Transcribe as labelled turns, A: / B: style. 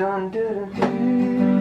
A: dun dun dun.